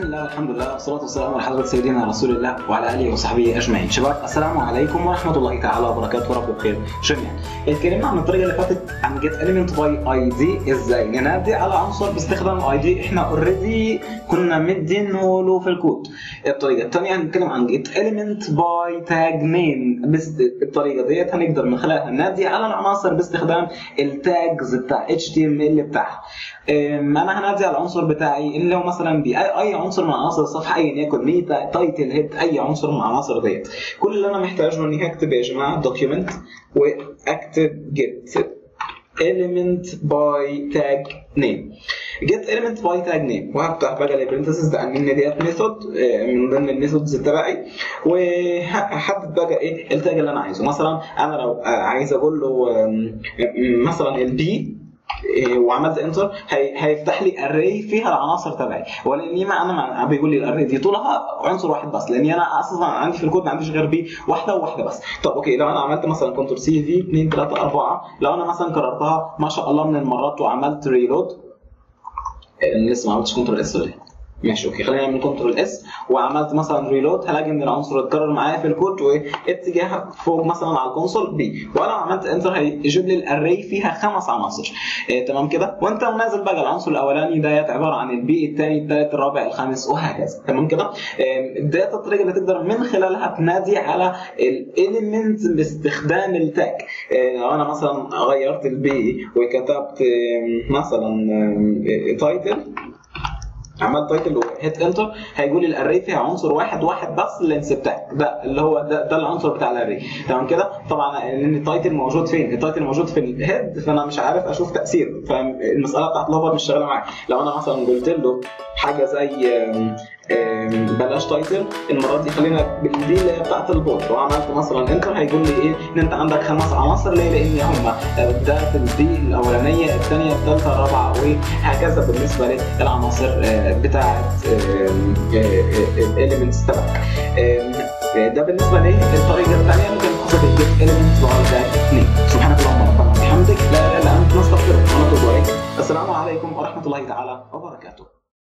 الله والحمد لله والصلاة والسلام على حضرة سيدنا رسول الله وعلى آله وصحبه أجمعين. شباب السلام عليكم ورحمة الله تعالى وبركاته ويارب بخير جميعا. اتكلمنا عن الطريقة اللي فاتت عن جيت element اي دي إزاي ننادي على عنصر باستخدام ID إحنا already كنا مديينه له في الكود. الطريقة الثانية هنتكلم عن get element by tag name بس الطريقة ديت هنقدر من خلالها ننادي على العناصر باستخدام ال tags بتاع HTML بتاعها. أنا هنادي على العنصر بتاعي اللي هو مثلا باي اي من عناصر الصفحة ايا يكن meta title head أي عنصر من العناصر ديت. كل اللي أنا محتاجه اني هكتب يا جماعة document واكتب get element by tag name. get element by tag name. وهفتح بقى ال parentheses لأن ديت method من ضمن ال methods تبعي وهحدد بقى إيه ال tag اللي أنا عايزه. مثلا أنا لو عايز أقول له مثلا ال P وعملت enter هيفتح لي array فيها العناصر تبعي. ولاني ما أنا بيقول لي ال array دي طولها عنصر واحد بس لاني أنا أساسا عندي في الكود ما عنديش غير P واحدة وواحدة بس. طب okay لو أنا عملت مثلا control C V 2 3 4 لو أنا مثلا كررتها ما شاء الله من المرات وعملت reload لسه ما عملتش control S ولا ماشي okay. خلينا نعمل control S وعملت مثلا reload هلاقي إن العنصر اتكرر معايا في الكود وأتجه فوق مثلا على ال console P وأنا عملت enter هيجيب لي ال array فيها خمس عناصر. إيه تمام كده؟ وأنت نازل بقى العنصر الأولاني ده عبارة عن ال P الثاني الثالث الرابع الخامس وهكذا. تمام كده؟ إيه ديت الطريقة اللي تقدر من خلالها تنادي على ال element باستخدام ال tag إيه لو أنا مثلا غيرت ال P وكتبت مثلا title عملت title وهيت enter هيقول لي ال array فيها عنصر واحد واحد بس ال length بتاعك ده اللي هو ده, ده العنصر بتاع ال array تمام كده؟ طبعا لأن ال title موجود فين؟ ال title موجود في ال head فأنا مش عارف أشوف تاثيره فالمسألة بتاعت لوبر مش شغالة معايا. لو أنا مثلا قلت له حاجة زي بلاش title المرة دي خلينا بال div اللي هي بتاعت ال body. لو عملت مثلا enter هيقول لي إيه؟ إن أنت عندك خمس عناصر ليه؟ لأن هم ده في ال div الأولانية الثانية الثالثة الرابعة وهكذا بالنسبة للعناصر آه، بتاعت ال elements آه، آه، تبعك. ده بالنسبة للطريقه الثانية ممكن تاخد ال get elements ده اثنين. سبحانك اللهم ربنا. وبحمدك لا إله إلا أنت. نستغفرك. ونتوب إليك. السلام عليكم ورحمة الله تعالى وبركاته.